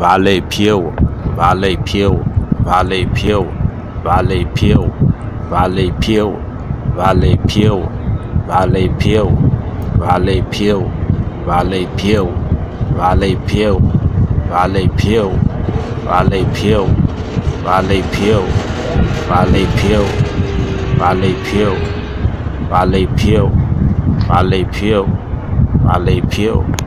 v ါလဖ i វါလៃဖ i វါလៃဖ i វါလဖ i វါလៃဖ i វ a လៃဖ i វာလៃဖ i វါလៃဖ i វာလဖ i វါလៃဖ i វာလៃ ဖ i វါလៃဖ i វလៃဖ i វ a လ e ៃဖ i វါလဖ i វါလៃ ဖ i វါလៃဖ i វါလៃဖ i